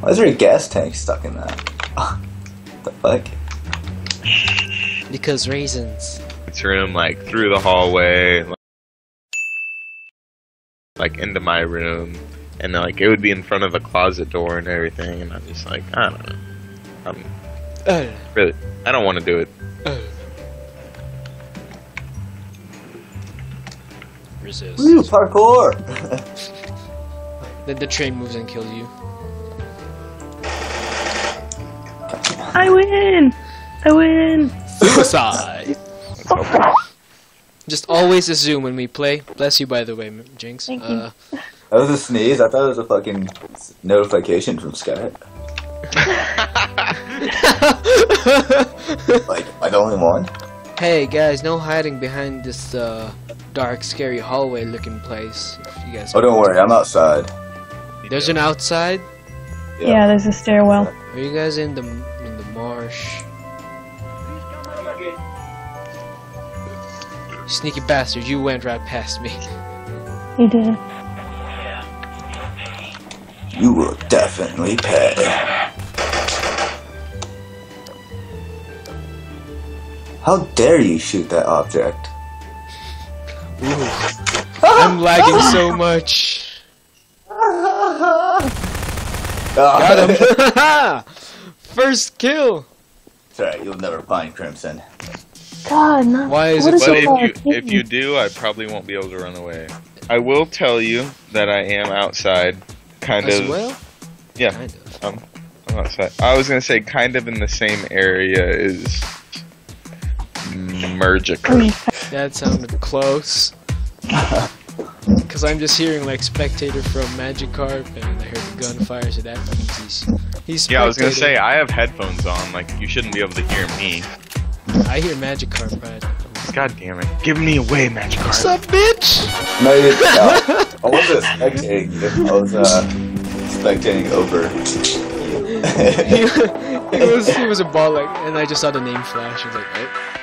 Why is there a gas tank stuck in that? the fuck? Because raisins. It's room like through the hallway, like, like into my room, and like it would be in front of a closet door and everything. And I'm just like, I don't know. I'm Uh, really, I don't want to do it. uh. Resist. Woo, parkour! Then the train moves and kills you. I win! I win! Suicide. Just always assume when we play. Bless you, by the way, Jinx. Thank you. Uh, That was a sneeze. I thought it was a fucking notification from Skype. Like, am I the only one? hey guys, no hiding behind this uh, dark, scary hallway-looking place. If you guys. Oh, don't worry, I'm outside. There's an outside. Yeah, there's a stairwell. Are you guys in the marsh? Sneaky bastard! You went right past me. He did. You will definitely pay. How dare you shoot that object? I'm lagging so much. Got him! First kill. It's alright, you'll never find Crimson. God, no. Why is what it is so- But if you hidden? if you do, I probably won't be able to run away. I will tell you that I am outside, kind As of. well. Yeah, Kind of. um, I'm outside. I was gonna say kind of in the same area as I Mergica. That sounded close. Cause I'm just hearing like spectator from Magikarp, and I heard the gunfire, so that means he's he's. Yeah, I was gonna say. I have headphones on. Like you shouldn't be able to hear me. I hear Magikarp, right? God damn it! Give me away, Magikarp. What's up, bitch? No, you, no, I wasn't spectating you. I was uh, spectating over. he, he was he was a ball like, and I just saw the name flash. I was like, oh.